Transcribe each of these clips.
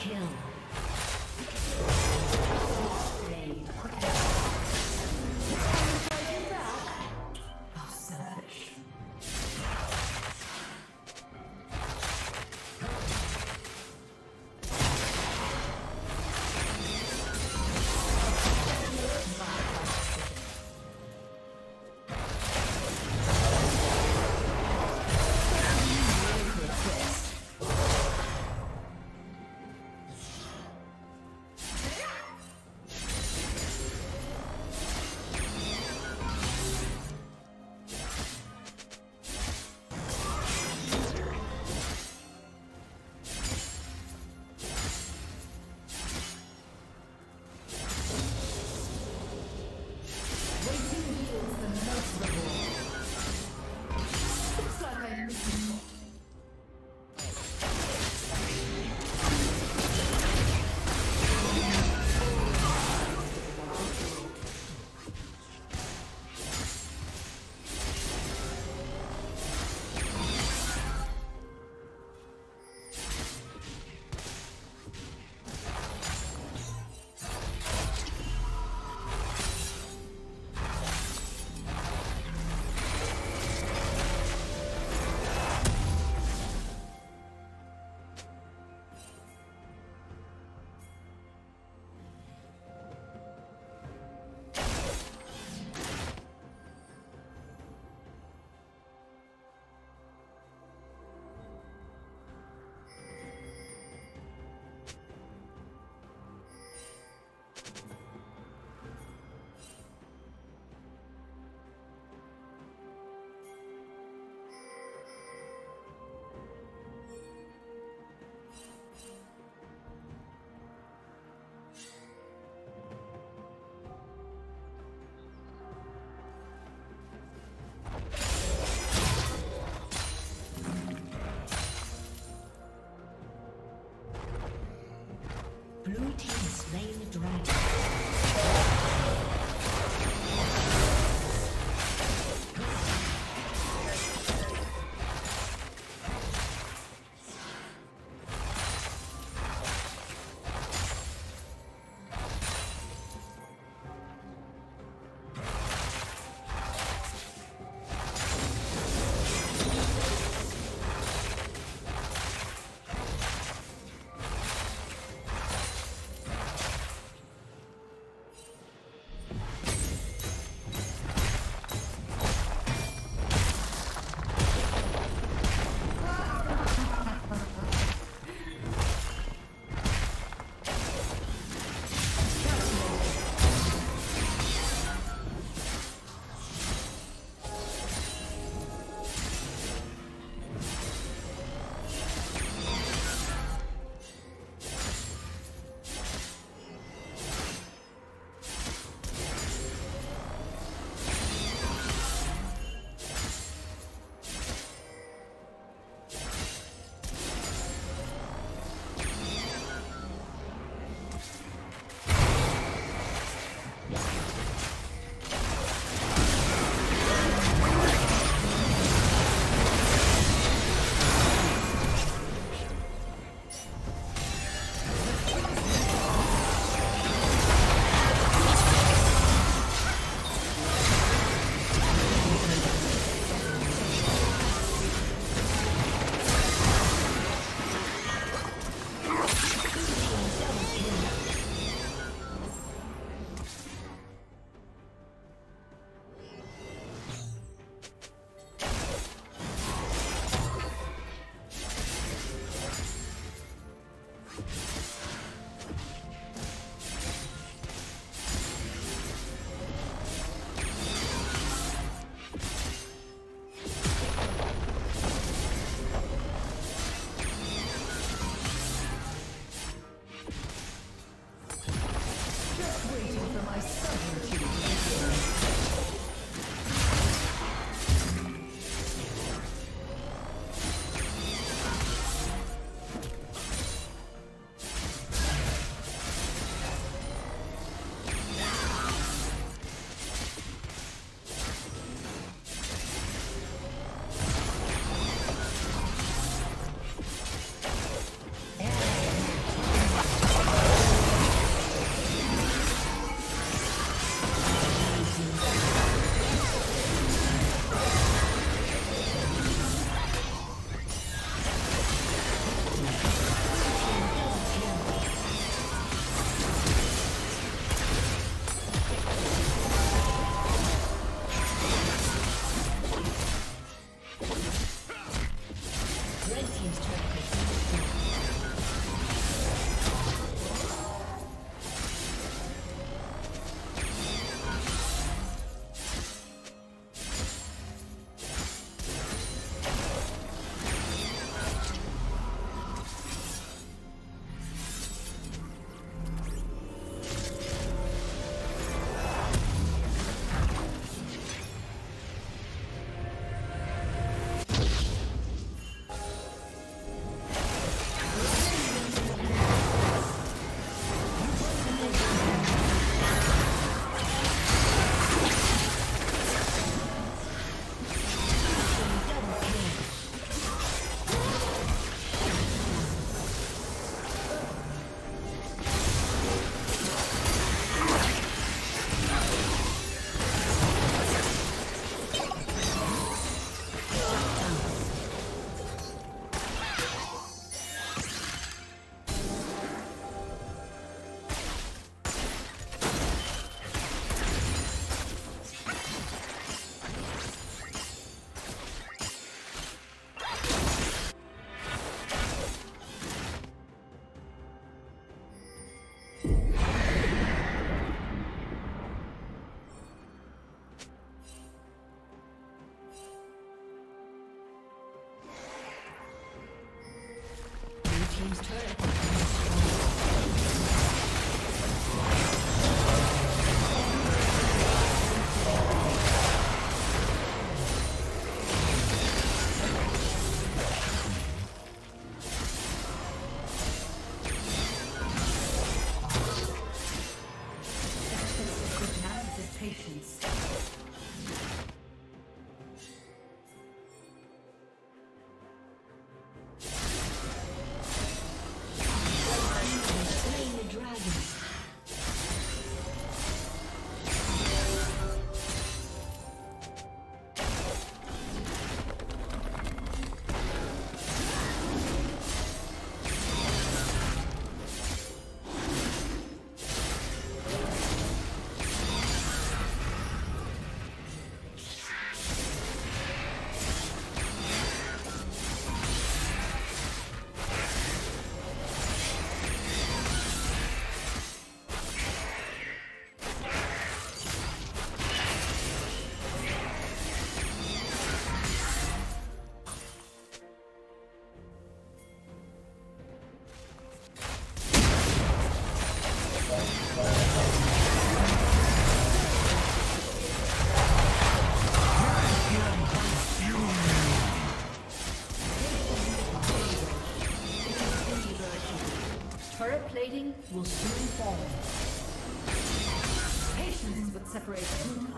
Kill. Red. Patience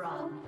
run.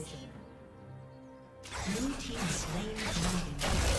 decision. Blue team slain dragon.